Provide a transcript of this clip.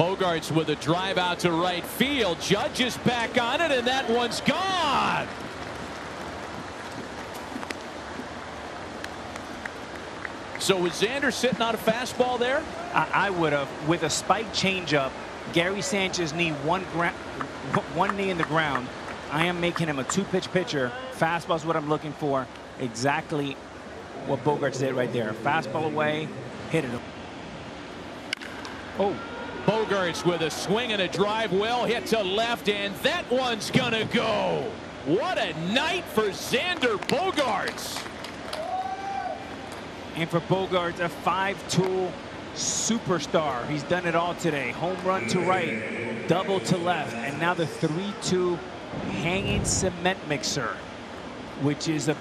Bogaerts with a drive out to right field. Judge is back on it, and that one's gone. So was Xander sitting on a fastball there? I, I would have. With a spike changeup, Gary Sanchez knee one, one knee in the ground. I am making him a two-pitch pitcher. Fastball is what I'm looking for. Exactly what Bogaerts did right there. Fastball away, hit it. Oh. Bogaerts with a swing and a drive well hit to left, and that one's gonna go. What a night for Xander Bogaerts. And for Bogaerts, a five-tool superstar. He's done it all today. Home run to right, double to left, and now the 3-2 hanging cement mixer, which is a